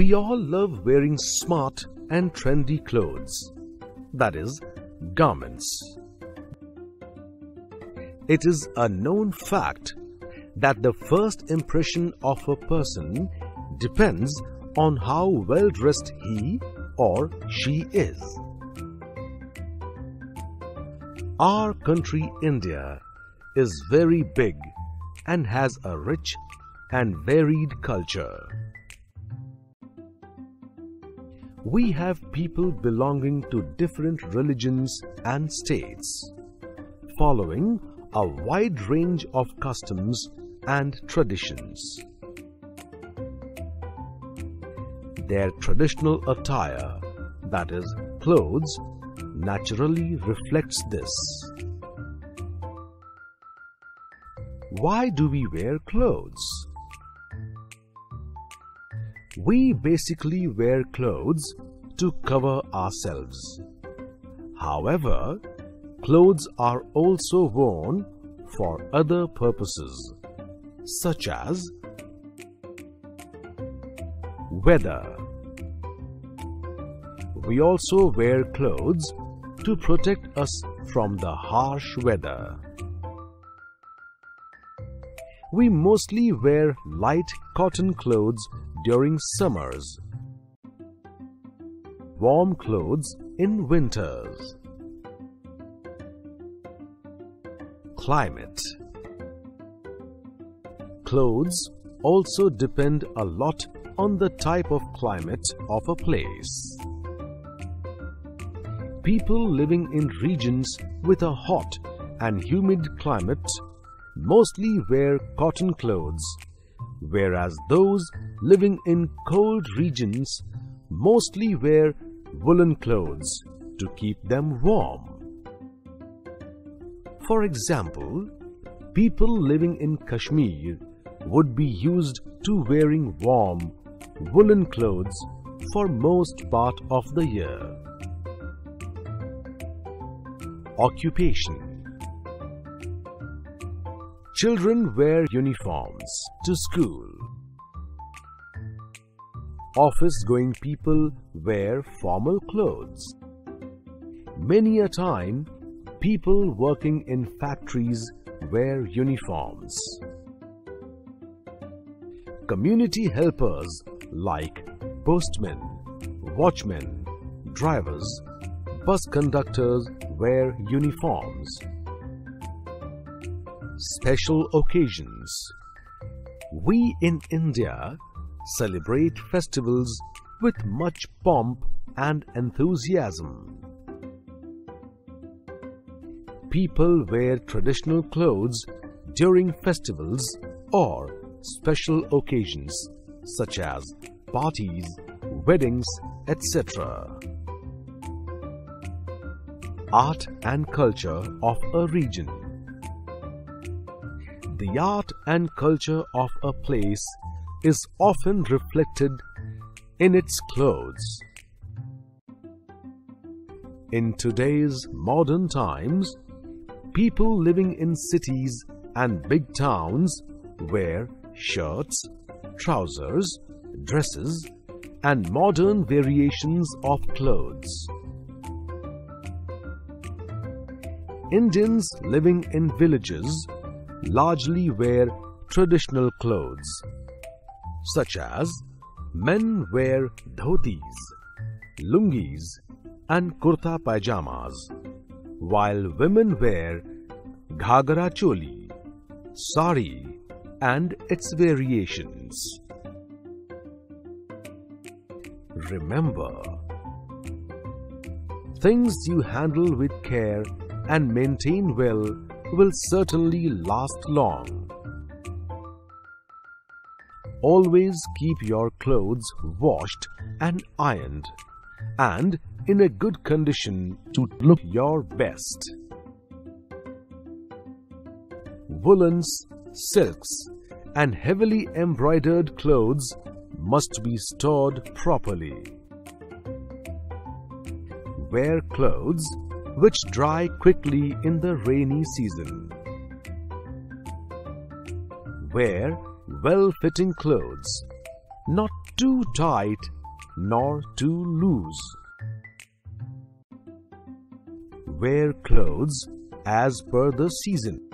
We all love wearing smart and trendy clothes, that is, garments. It is a known fact that the first impression of a person depends on how well dressed he or she is. Our country, India, is very big and has a rich and varied culture. We have people belonging to different religions and states, following a wide range of customs and traditions. Their traditional attire, that is, clothes, naturally reflects this. Why do we wear clothes? We basically wear clothes to cover ourselves. However, clothes are also worn for other purposes, such as weather. We also wear clothes to protect us from the harsh weather. We mostly wear light cotton clothes during summers, warm clothes in winters. Climate Clothes also depend a lot on the type of climate of a place. People living in regions with a hot and humid climate mostly wear cotton clothes, whereas those living in cold regions mostly wear woolen clothes to keep them warm. For example, people living in Kashmir would be used to wearing warm woolen clothes for most part of the year. Occupation Children wear uniforms to school. Office-going people wear formal clothes. Many a time, people working in factories wear uniforms. Community helpers like postmen, watchmen, drivers, bus conductors wear uniforms. Special occasions We in India celebrate festivals with much pomp and enthusiasm. People wear traditional clothes during festivals or special occasions such as parties, weddings, etc. Art and culture of a region The art and culture of a place is often reflected in its clothes. In today's modern times, people living in cities and big towns wear shirts, trousers, dresses, and modern variations of clothes. Indians living in villages largely wear traditional clothes, such as men wear dhotis, lungis, and kurta pajamas, while women wear ghagara choli, sari, and its variations. Remember, things you handle with care and maintain well will certainly last long. Always keep your clothes washed and ironed and in a good condition to look your best. Woolens, silks, and heavily embroidered clothes must be stored properly. Wear clothes which dry quickly in the rainy season. Wear well-fitting clothes, not too tight nor too loose. Wear clothes as per the season.